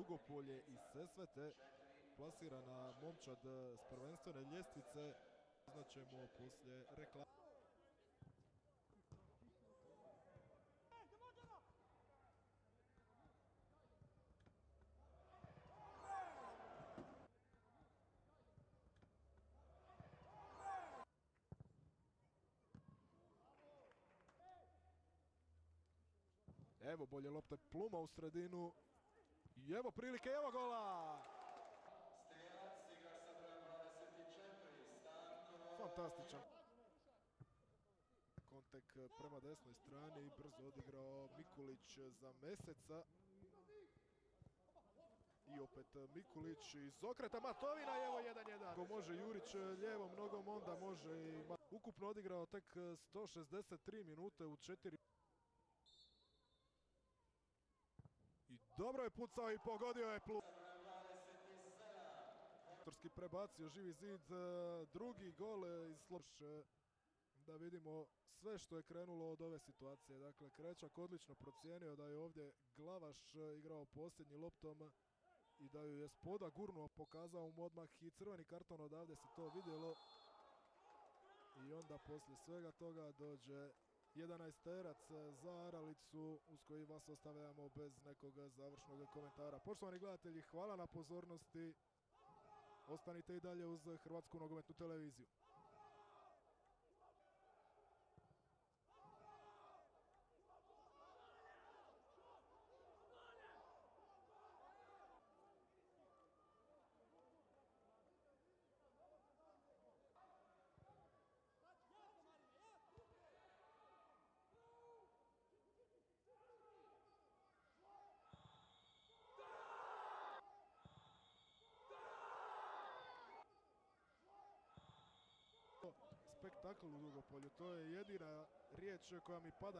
Dugopolje i Sesvete. Plasirana momčad s prvenstvene ljestvice. Znaćemo poslije reklame. Evo bolje lopte pluma u sredinu. I evo prilike, evo gola! Fantastičan. Kontek prema desnoj strani i brzo odigrao Mikulić za meseca. I opet Mikulić iz okreta Matovina evo 1-1. Ako može Jurić lijevom nogom onda može i ukupno odigrao tek 163 minute u četiri I dobro je pucao i pogodio je plus. Autorski prebacio živi zid, e, drugi gol e, iz Sloš. Da vidimo sve što je krenulo od ove situacije. Dakle, Krećak odlično procijenio da je ovdje Glavaš e, igrao posljednji loptom i da ju je spoda gurnuo, pokazao mu odmah i crveni karton odavde se to vidjelo. I onda poslije svega toga dođe 11 terac za Aralicu uz koji vas ostavljamo bez nekog završnog komentara. Poštovani gledatelji, hvala na pozornosti. Ostanite i dalje uz Hrvatsku nogometnu televiziju. Spektakl u Dugopolju, to je jedina riječ koja mi pada